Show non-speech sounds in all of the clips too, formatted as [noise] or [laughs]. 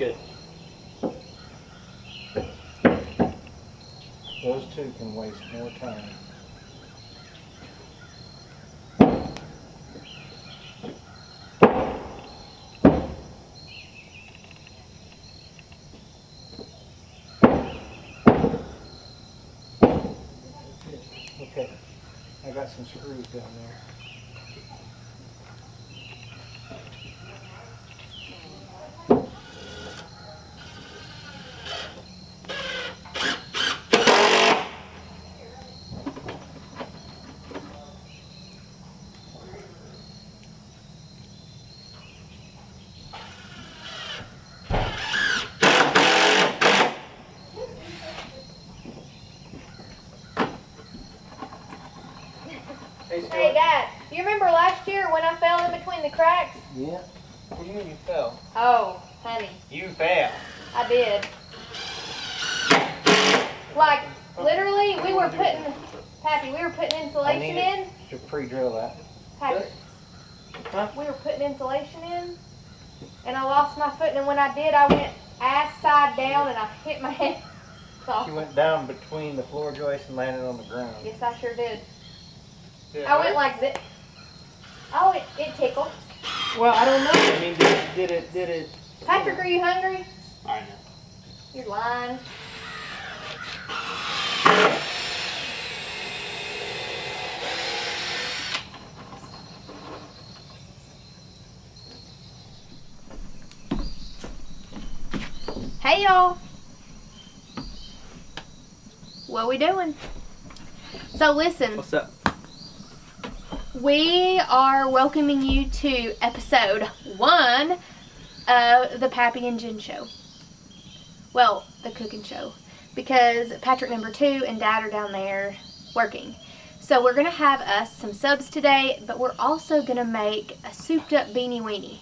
good. Those two can waste more time. Okay, I got some screws down there. Hey, Dad, you remember last year when I fell in between the cracks? Yeah. What do you mean you fell? Oh, honey, You fell. I did. Like, literally, we were putting, Pappy, we were putting insulation in. To pre-drill that. Patrick, Huh? we were putting insulation in, and I lost my foot, and when I did, I went ass side down, and I hit my [laughs] head. So, She went down between the floor joists and landed on the ground. yes, I sure did. Did I went like this. Oh, it, it tickled. Well, I don't know. I mean, did, did it? Did it? Patrick, are you hungry? I know. You're lying. Hey y'all. What we doing? So listen, What's up? We are welcoming you to episode one of the Pappy and Jen show. Well, the cooking show. Because Patrick number two and dad are down there working. So we're gonna have us some subs today, but we're also gonna make a souped up beanie weenie.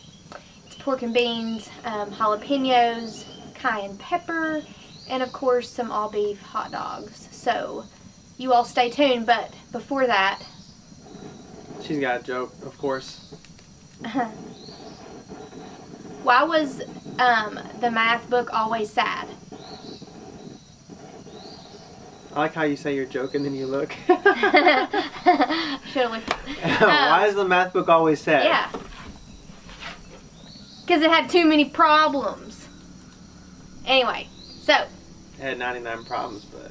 It's pork and beans, um, jalapenos, cayenne pepper, and of course some all beef hot dogs. So you all stay tuned, but before that, She's got a joke, of course. [laughs] Why was um, the math book always sad? I like how you say your joke and then you look. [laughs] [laughs] Should have looked. Why is the math book always sad? Yeah. Because it had too many problems. Anyway, so It had 99 problems, but.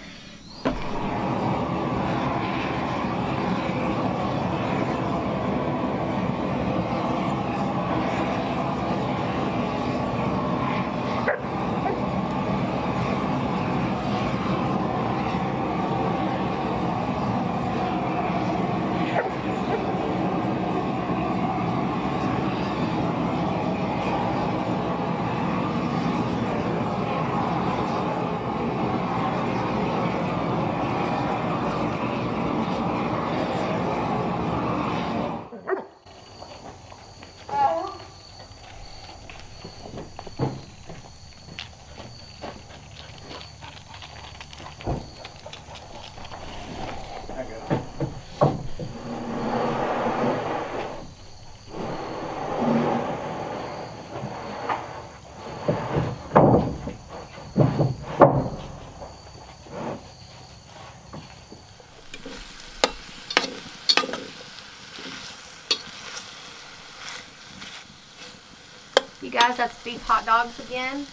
that's beef hot dogs again.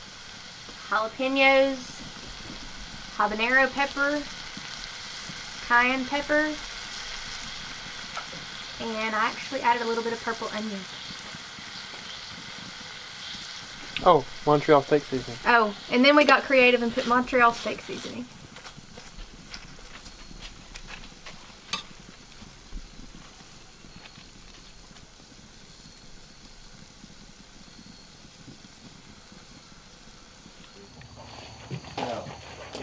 Jalapenos, habanero pepper, cayenne pepper, and I actually added a little bit of purple onion. Oh, Montreal steak seasoning. Oh, and then we got creative and put Montreal steak seasoning.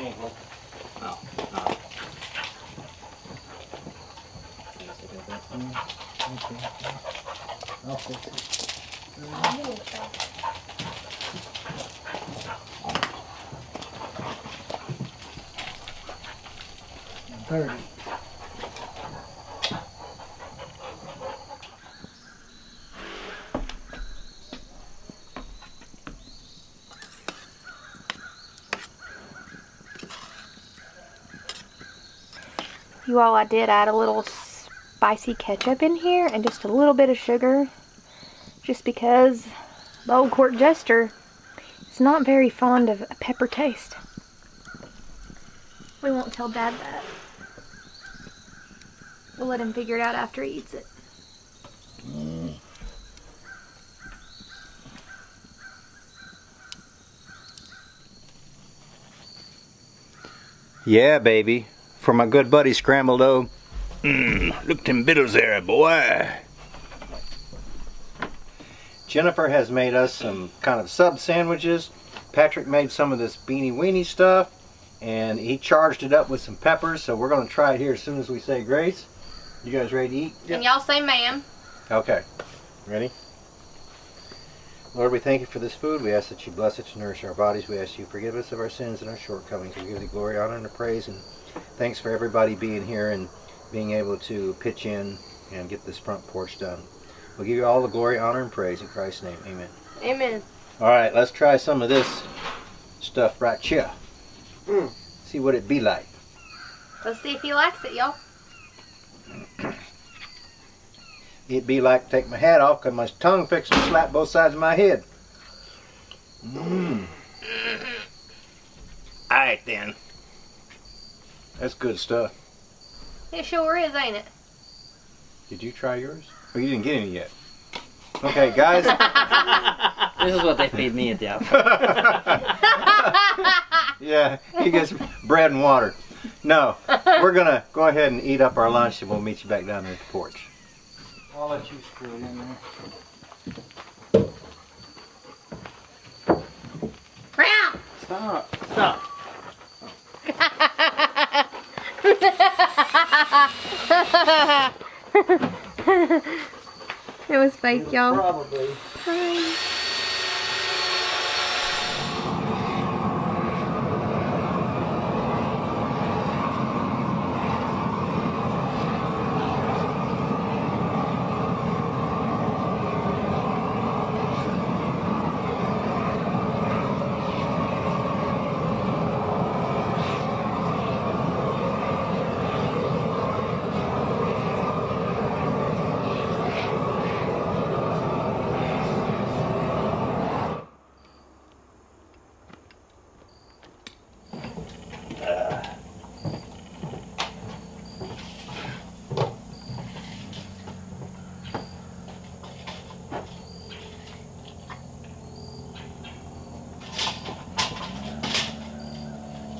Ain't look- Okay. Thirty. You all, I did add a little spicy ketchup in here and just a little bit of sugar. Just because the old court jester is not very fond of a pepper taste. We won't tell Dad that. We'll let him figure it out after he eats it. Yeah, baby. For my good buddy Scrambled O. Mmm, look them bitters there, boy. Jennifer has made us some kind of sub sandwiches. Patrick made some of this beanie weenie stuff and he charged it up with some peppers. So we're going to try it here as soon as we say grace. You guys ready to eat? And y'all say ma'am. Okay. Ready? Lord, we thank you for this food. We ask that you bless it to nourish our bodies. We ask you forgive us of our sins and our shortcomings. We give you glory, honor, and praise. And thanks for everybody being here and being able to pitch in and get this front porch done. We'll give you all the glory, honor, and praise in Christ's name. Amen. Amen. All right, let's try some of this stuff right here. Mm. See what it be like. Let's see if he likes it, y'all. It'd be like take my hat off because my tongue fixing to slap both sides of my head. Mmm. Alright then. That's good stuff. It sure is, ain't it? Did you try yours? Oh, you didn't get any yet. Okay, guys. [laughs] This is what they feed me at the outfit. [laughs] yeah, he gets bread and water. No, we're gonna go ahead and eat up our lunch and we'll meet you back down there at the porch. I'll let you screw it in there. Meow. Stop. Stop. [laughs] [laughs] It was fake, y'all. Probably.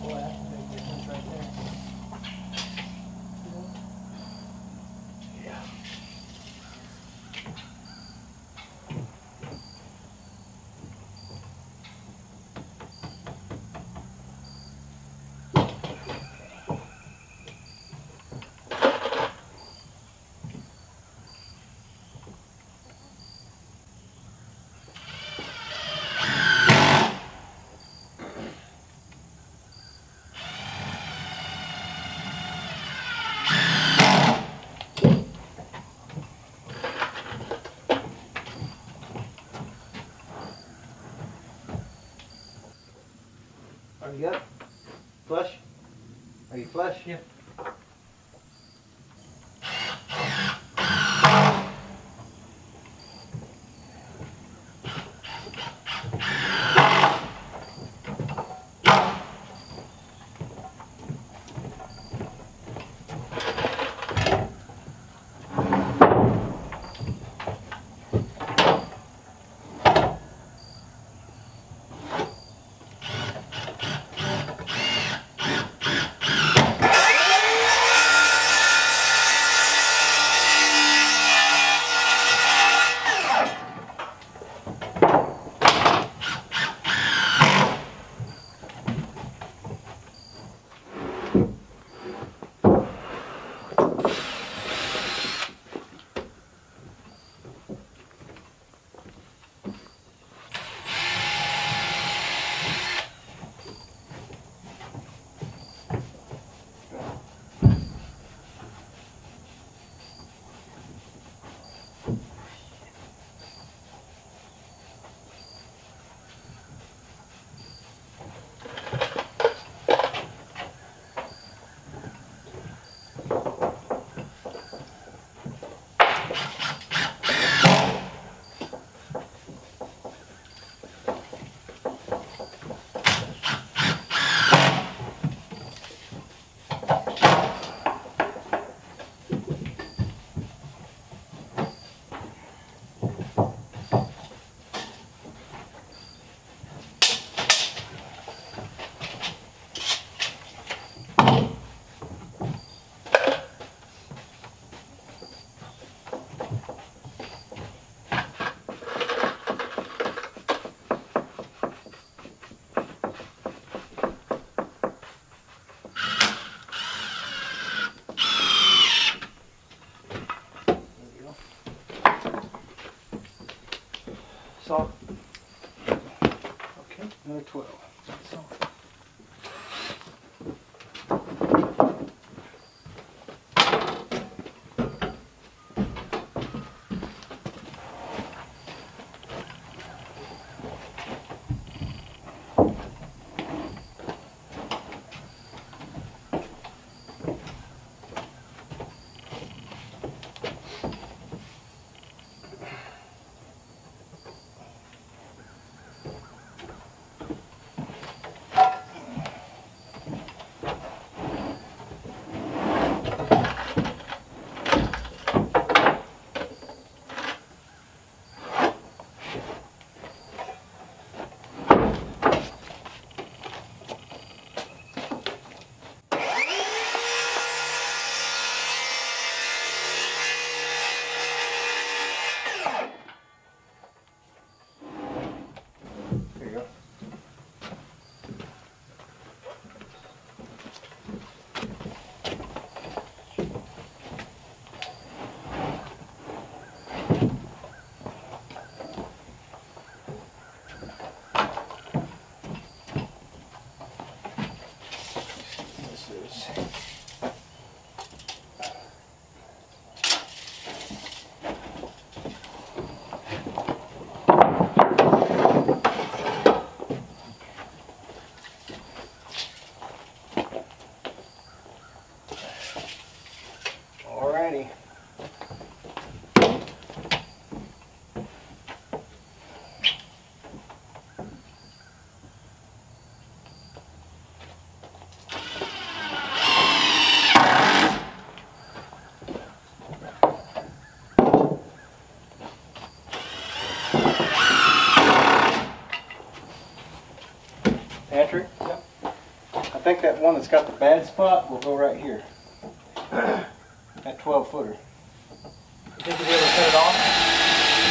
Boy, that's a big difference right there. Are you up? Flush? Are you flush? Yeah. salt. Okay, another 12. Salt. Patrick? Yep. I think that one that's got the bad spot will go right here. that 12 footer. You think you'll be able to cut it off?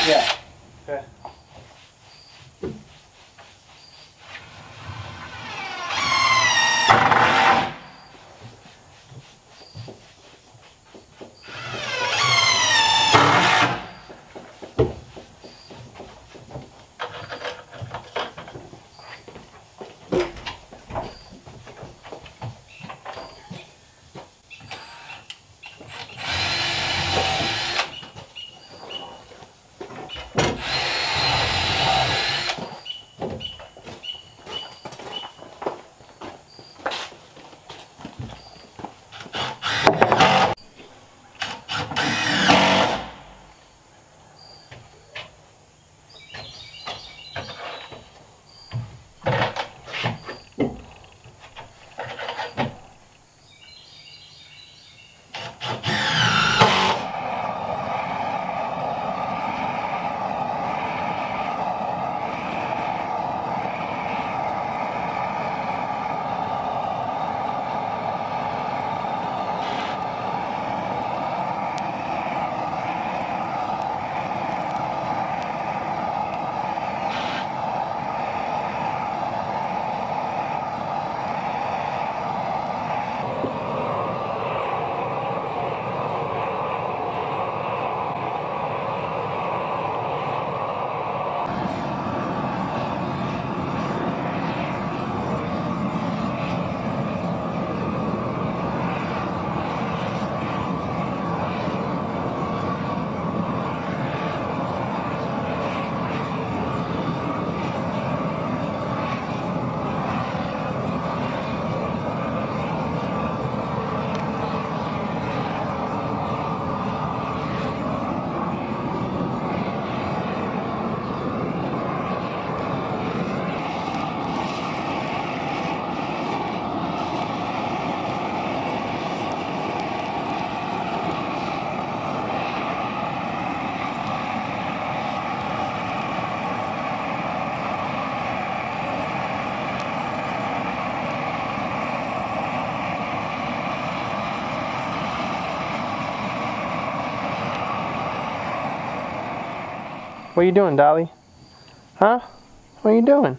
Yeah. What are you doing, Dolly? Huh? What are you doing?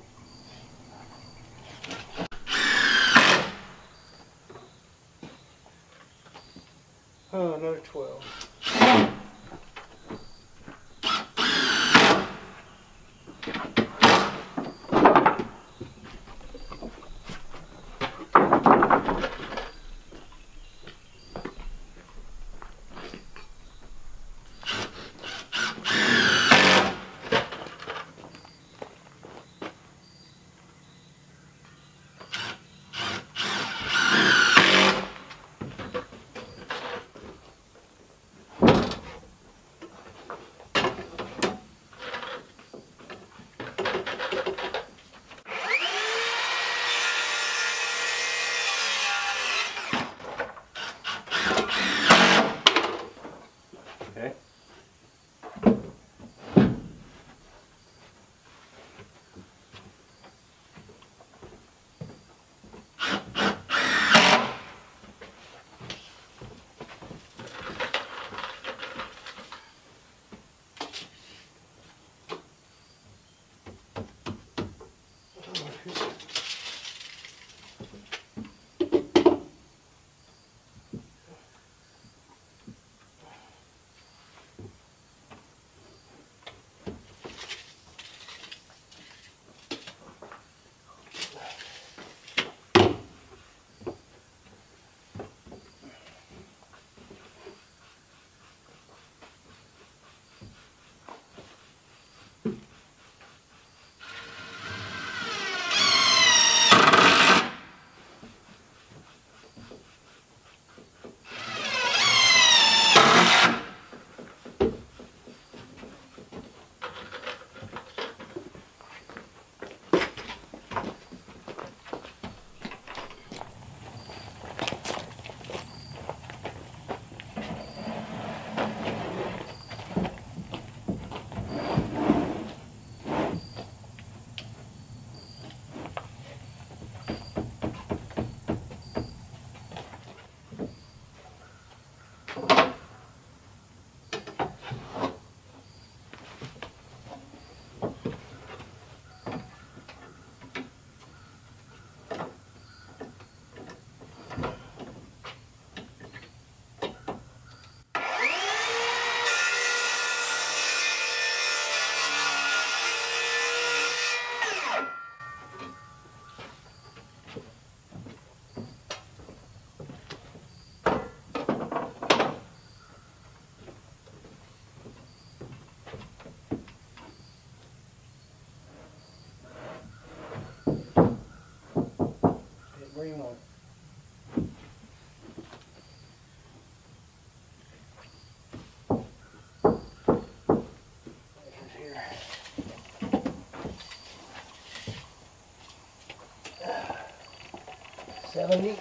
Ah, seventy.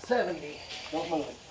Seventy. Don't move.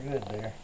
Good there.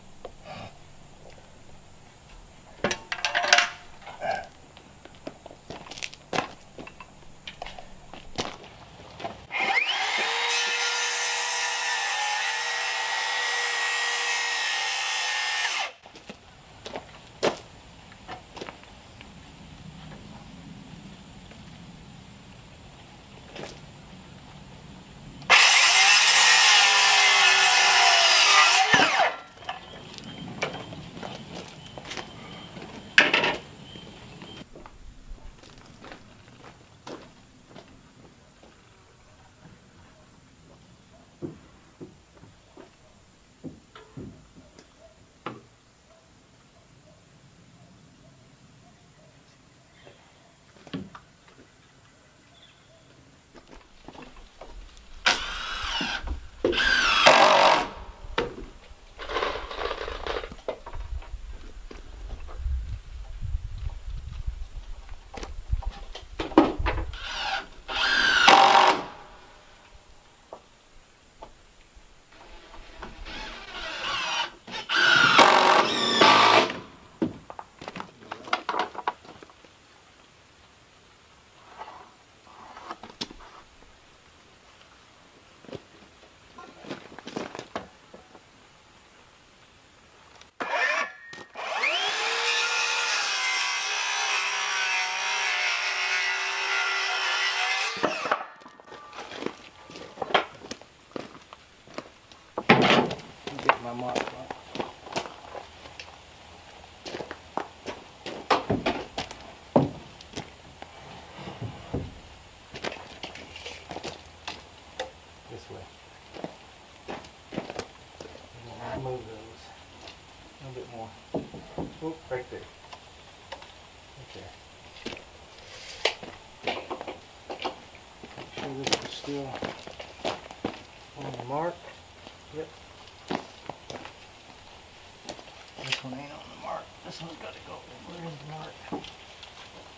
This one's got to go. Where is the mark?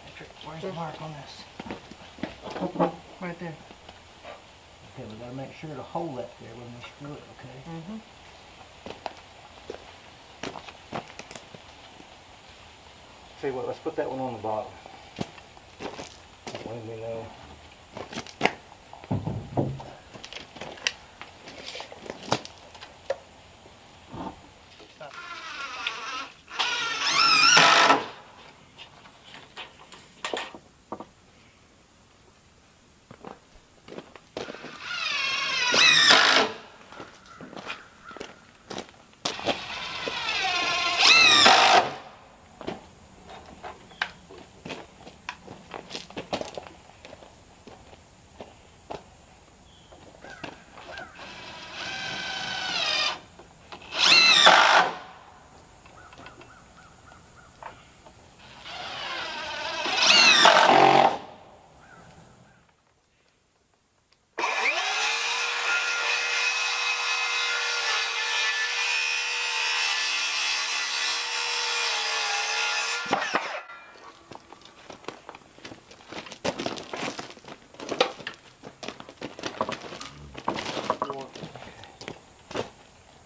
Patrick, where's the mark on this? Right there. Okay, we gotta make sure to hold that there when we screw it, okay? Mm-hmm. Tell you what, let's put that one on the bottom. That way we know.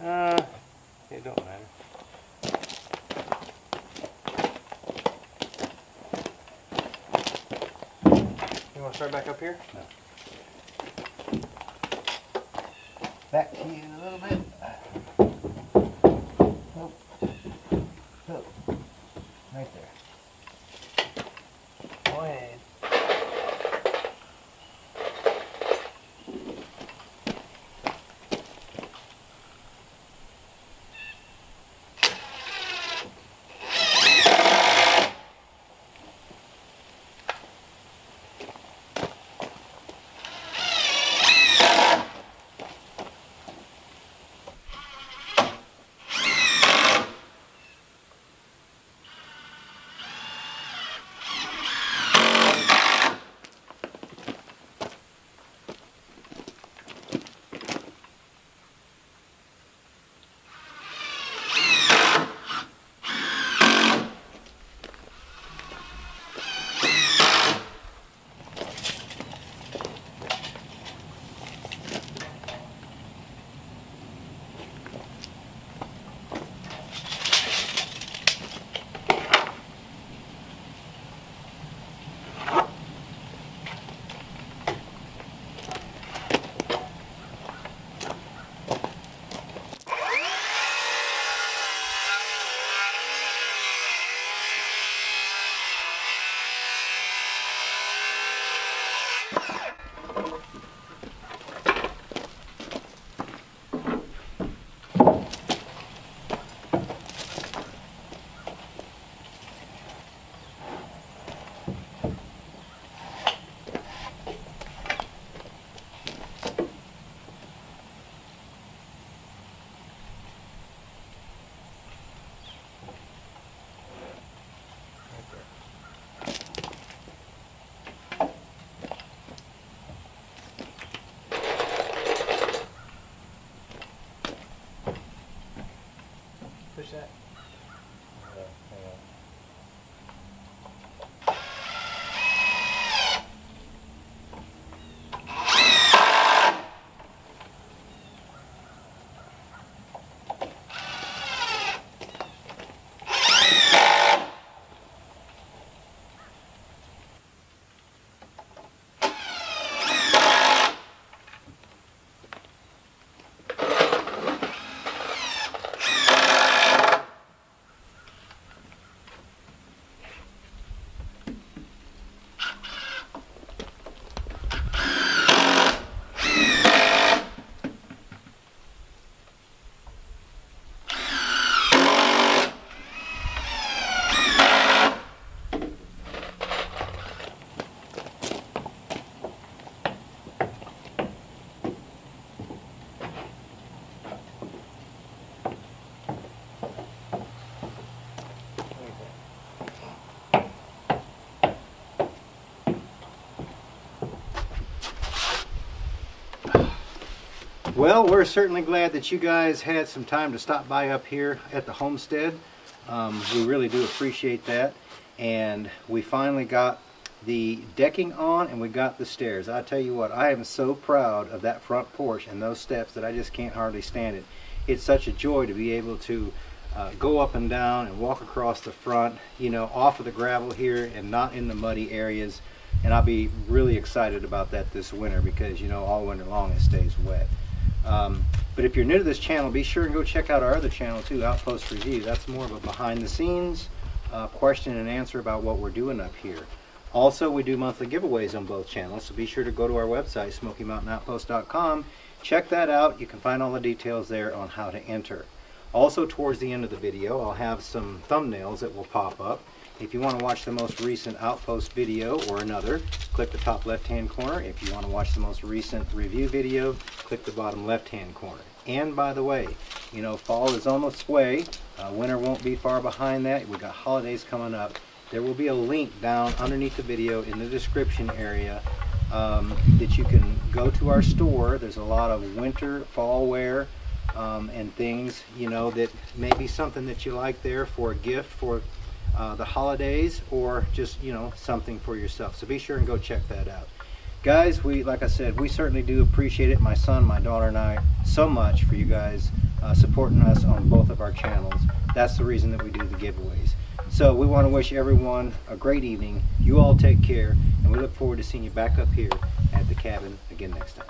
Uh, it don't matter. You want to start back up here? Push that. Well, we're certainly glad that you guys had some time to stop by up here at the homestead. Um, we really do appreciate that. And we finally got the decking on and we got the stairs. I tell you what, I am so proud of that front porch and those steps that I just can't hardly stand it. It's such a joy to be able to uh, go up and down and walk across the front, you know, off of the gravel here and not in the muddy areas. And I'll be really excited about that this winter because, you know, all winter long it stays wet. Um, but if you're new to this channel, be sure and go check out our other channel too, Outpost Review. That's more of a behind the scenes uh, question and answer about what we're doing up here. Also, we do monthly giveaways on both channels, so be sure to go to our website, SmokyMountainOutpost.com. Check that out. You can find all the details there on how to enter. Also, towards the end of the video, I'll have some thumbnails that will pop up. If you want to watch the most recent Outpost video or another, click the top left-hand corner. If you want to watch the most recent review video, click the bottom left-hand corner. And by the way, you know, fall is on its way. Uh, winter won't be far behind that. We've got holidays coming up. There will be a link down underneath the video in the description area um, that you can go to our store. There's a lot of winter, fall wear, um, and things, you know, that may be something that you like there for a gift for uh, the holidays or just, you know, something for yourself. So be sure and go check that out. Guys, we, like I said, we certainly do appreciate it. My son, my daughter, and I, so much for you guys uh, supporting us on both of our channels. That's the reason that we do the giveaways. So we want to wish everyone a great evening. You all take care, and we look forward to seeing you back up here at the cabin again next time.